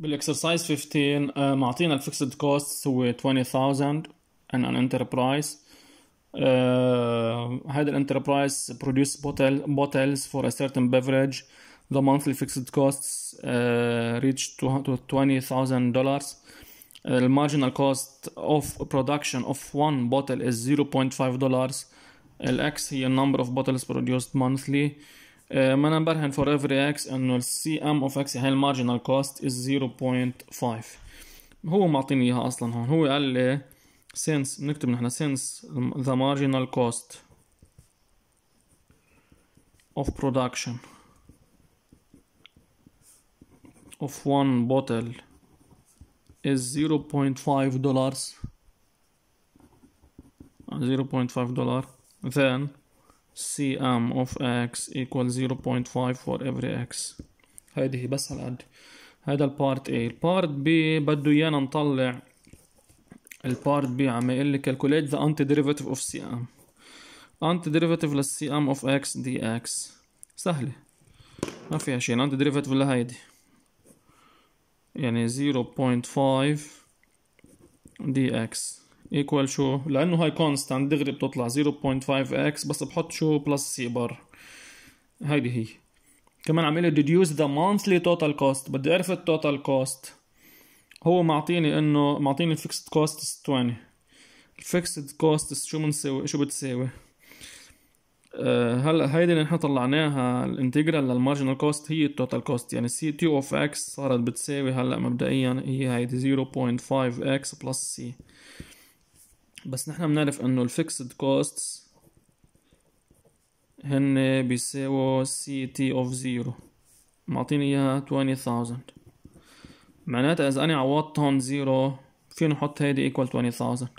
بالاكسرسايز 15 آه، معطينا الفيكسد كوست هو 20000 ان ان انتربرايز هذا الانتربرايز produce bottle bottles for a certain beverage the monthly fixed costs uh, reach to $20,000 the marginal cost of production of one bottle is 0.5 dollars الاكس هي number of bottles produced monthly uh, ما نبرهن for every x انه السي ام of x هي المارجنال كوست is 0.5 هو معطيني اياها اصلا هون هو قال لي since بنكتب نحن since the marginal cost of production of one bottle is 0.5 dollars 0.5 dollar then cm of x equals 0.5 for every x هيدي هي بس هالقد هذا ال part A ال part B بده ايانا نطلع البارت B عم يقول لي calculate the antiderivative of cm antiderivative لل cm of x dx سهلة ما فيها شيء antiderivative لهيدي يعني 0.5 dx equal شو؟ لأنه هاي constant دغري بتطلع 0.5x بس بحط شو؟ plus C بر هيدي هي. كمان عم يقول deduce the monthly total cost. بدي أعرف ال total cost هو معطيني إنه معطيني ال fixed cost 20 ال fixed cost شو بنساوي شو بتساوي؟ أه هلا هيدي اللي نحن طلعناها ال integral لل marginal cost هي ال total cost يعني CT of x صارت بتساوي هلا مبدئيا هي هيدي 0.5 x plus C بس نحن بنعرف إنه ال fixed cost هن بيساووا CT of zero معطيني إياها 20000 معناتها إذا أنا عوضت هون zero فيني أحط هيدي equal 20000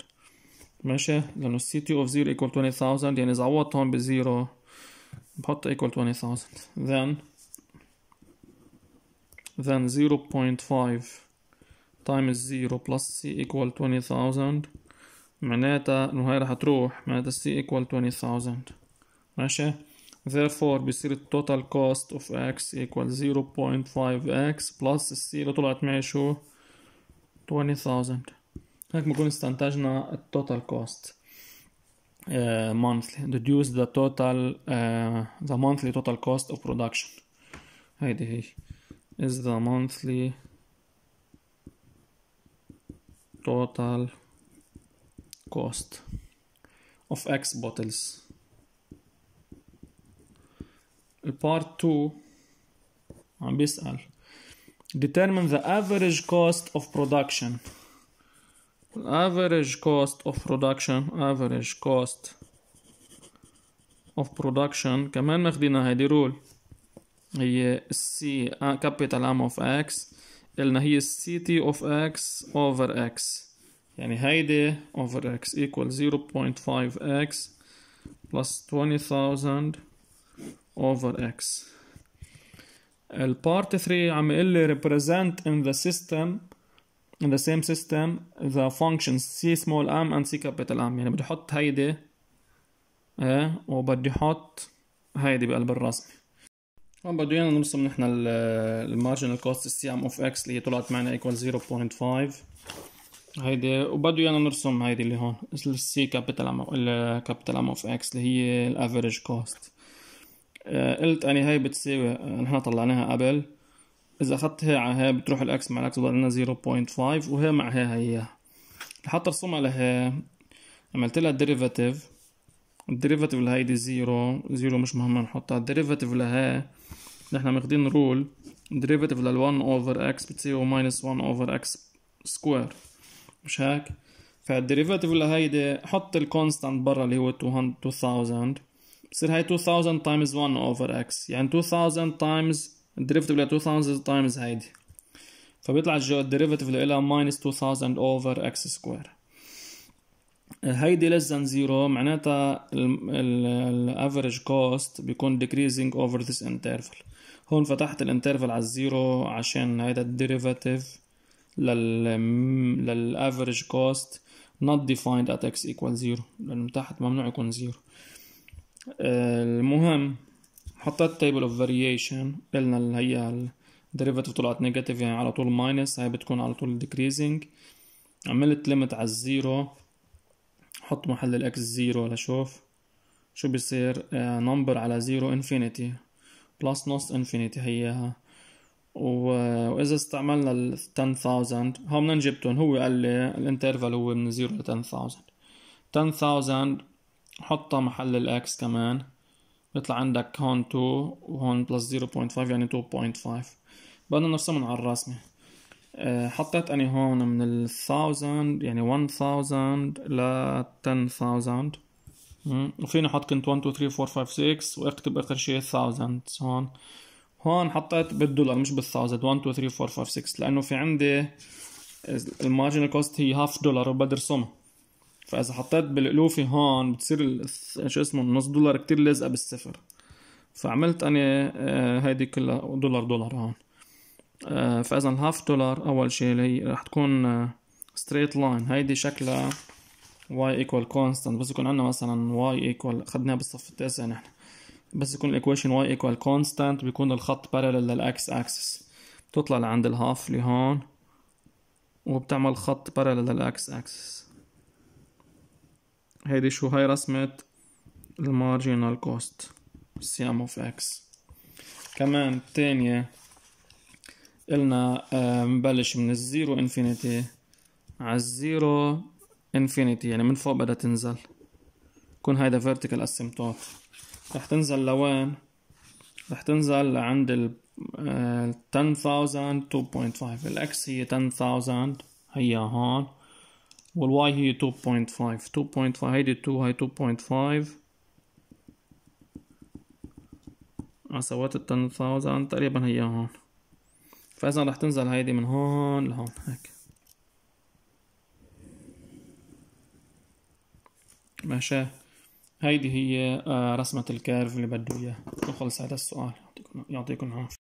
ماشي؟ لأنه CT of zero equal 20000 يعني إذا عوضت هون ب zero بحط ايكوال 20000 then then 0.5 times 0 plus c equal 20000 معناتها انه هاي رح تروح معناتها c equal 20000 ماشي therefore بصير ال total cost of x equal 0.5x plus ال C اللي طلعت معي شو 20000 هيك بنكون استنتجنا ال total cost uh, monthly deduce the total uh, the monthly total cost of production هيدي هي is the monthly total cost of X bottles. البارت 2 عم بيسأل determine the average cost of production average cost of production average cost of production كمان ماخدينها هيدي رول هي C capital M of X قلنا هي C T of X over X يعني هيدي over x equal 0.5x plus 20,000 over x. البارت 3 عم يقول لي represent in the system in the same system the functions c small m and c capital m. يعني بدي أحط هيدي إيه؟ وبدي أحط هيدي بقلب الرسمة هون بده إيانا نرسم نحن ال marginal cost ال CM of x اللي هي طلعت معنا equal 0.5 هيدي وبده ايانا نرسم هيدي اللي هون ال C capital M ال capital M of x اللي هي ال average cost قلت أني هي بتساوي نحن طلعناها قبل. إذا أخذت هي على هي بتروح الاكس مع الاكس بضل لنا 0.5 وهي مع هي هي لحتى ارسمها لهي. عملت لها derivative ال derivative لهيدي zero zero مش مهم نحطها. ال derivative لهي نحن ماخدين rule derivative لل 1 over x بتساوي minus 1 over x square مش هيك؟ فال derivative لهيدي حط ال constant برا اللي هو 2000 بصير هاي 2000 times 1 over x يعني 2000 times ال derivative ل 2000 times هيدي. فبيطلع ال derivative لها minus 2000 over x square هيدي less than zero معناتها ال average cost بيكون decreasing over this interval. هون فتحت ال interval على ال zero عشان هيدا ال derivative. لل لل average cost not defined at x equal 0 لأنه تحت ممنوع يكون 0 المهم حطيت table of variation قلنا اللي هي derivative طلعت negative يعني على طول minus هاي بتكون على طول decreasing. عملت limit على ال zero حط محل ال x zero لشوف شو بيصير number على zero infinity plus نص infinity هيها وإذا استعملنا ال 10000 هون بدنا نجيبتهم. هو قال لي ال interval هو من 0 ل 10000 10000 حطها محل ال x كمان. بيطلع عندك هون 2 وهون plus 0.5 يعني 2.5 بدنا نرسمهم على الرسمة. آه، حطيت اني هون من ال 1000 يعني 1000 ل 10000 وفيني أحط كنت 1 2 3 4 5 6 وأكتب آخر شيء 1000 هون. هون حطيت بالدولار مش بال thousand 1 2 3 4 5 6 لأنه في عندي ال marginal cost هي half دولار وبدرسمها فإذا حطيت بالالوفي هون بتصير شو اسمه نص دولار كتير لازقه بالصفر. فعملت أنا آه، هيدي كلها دولار دولار هون. آه، فإذا ال half دولار أول شيء اللي هي رح تكون straight line هيدي شكلها y equal constant. بس يكون عندنا مثلا y equal اخذناها بالصف التاسع نحن. بس يكون ال equation y equal constant بيكون الخط parallel للاكس اكسس بتطلع لعند ال half اللي هون وبتعمل خط parallel للاكس اكسس هيدي شو؟ هاي رسمة ال marginal cost CM of x كمان التانية قلنا مبلش من ال zero infinity على ال zero infinity يعني من فوق بدها تنزل. يكون هيدا vertical asymptote رح تنزل لوين؟ رح تنزل لعند ال 10000 2.5 ال x هي 10000 هي هون. وال y هي 2.5 2.5 هيدي 2 هي 2.5 سويت ال 10000 تقريبا هي هون. فاذا رح تنزل هيدي من هون لهون هيك. ماشي. هيدي هي آه، رسمة الكيرف اللي بده إياه. وخلص هذا السؤال. يعطيكم يعطيكم العافية.